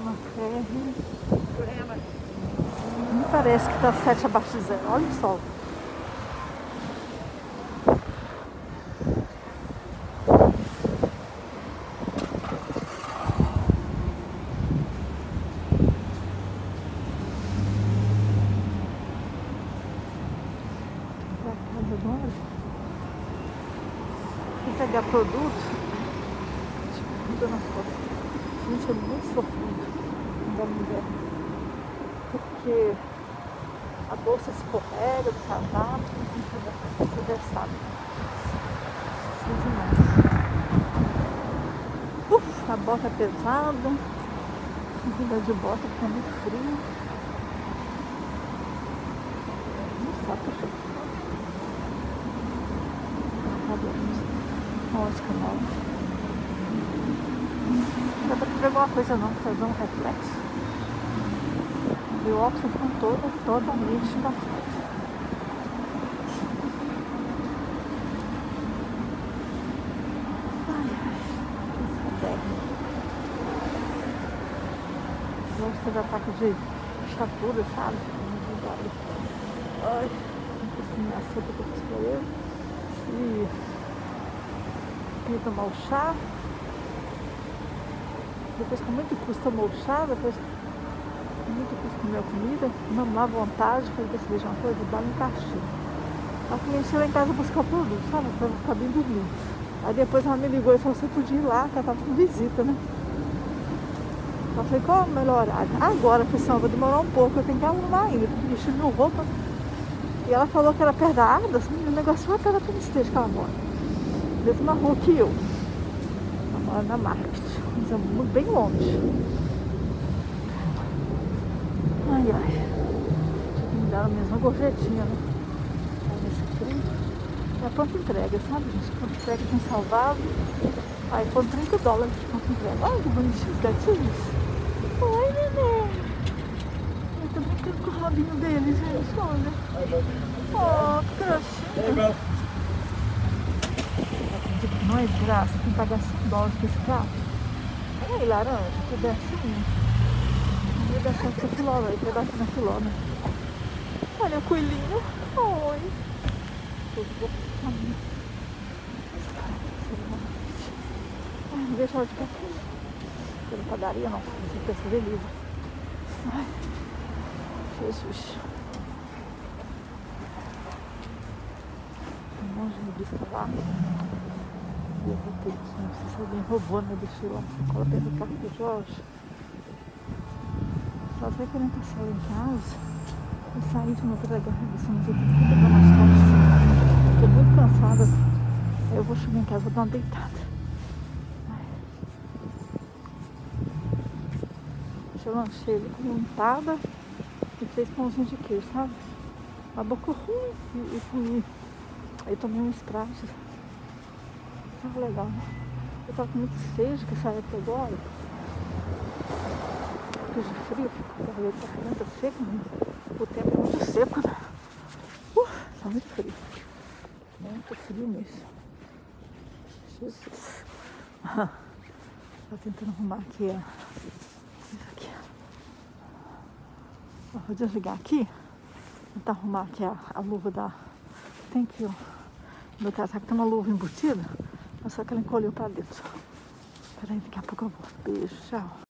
uma ferro. Me parece que está 7 abaixo de zero. Olha o sol. Vou pegar produto. Tipo, dando foto. Gente, é muito sofrido da mulher. Porque a bolsa escorrega do cavalo, atravessado. Assim demais. Uf, a bota é pesada. Que andar de bota é muito frio. Não sabe, eu Tá bom. Ótica nova. Ver alguma coisa não, dando um reflexo. E o óculos ficam todo, totalmente saudade. Hoje teve ataque de estatura, sabe? Ai, não a sopa que eu. E queria tomar o chá. Depois com muito custo tomou depois com muito custo comeu comida, uma má vontade, falei, deixa eu ver uma coisa, dá um castigo. A cliente lá em casa buscar o produto, sabe? Pra ficar bem dormindo. Aí depois ela me ligou e falou, você podia ir lá, que ela tava com visita, né? Eu falei, qual é o melhor horário? Agora, assim, ó, vou demorar um pouco, eu tenho que arrumar ainda, porque vestir minha roupa. E ela falou que era perto da Adas, o negócio lá perto da Penesteja que ela mora. Mesma rua que eu. Ela mora na Market, mas é bem longe. Ai, ai. Me dá a mesma gorjetinha, né? É pronta entrega, sabe, gente? Pronta entrega tem salvado. Aí foi 30 dólares de pronta entrega. Olha que bonitinho os gatinhos. Oi, neném. Eu tô brincando com o rabinho dele, gente. Olha. Oh, que gracinha. Não é graça, tem que pagar 5 dólares por esse prato. Aí, laranja, pedacinho. Um pedacinho dessa filó, aí, pedacinho da filó, né? Olha o coelhinho. Oi. Ai, não deixa ela de café. Pela padaria não, não sei se livre. Ai, Jesus. Um monte de vista lá. Eu que, não sei se alguém roubou, na sacola perto do carro do Jorge. Só até que ele tá saindo em casa. Eu saí de uma entregar a revista, mas eu tenho que pegar mais tarde. Tô muito cansada. Eu vou chegar em casa, vou dar uma deitada. Eu lanchei ele com empada e três pãozinhos de queijo, sabe? A boca ruim e, e comi. Aí tomei uns pratos. Tava legal? Eu tava com muito seja que essa época agora. Porque de frio, fica a garganta seca? O tempo é muito seco, né? Uh, tá muito frio. Muito frio mesmo. Jesus. Tô tentando arrumar aqui, ó. Isso aqui. Vou desligar aqui. Tentar arrumar aqui a, a luva da. Tem aqui, ó. Meu casaco tem uma luva embutida. Só que ela encolheu pra dentro. Peraí, daqui a pouco eu volto. Beijo, tchau.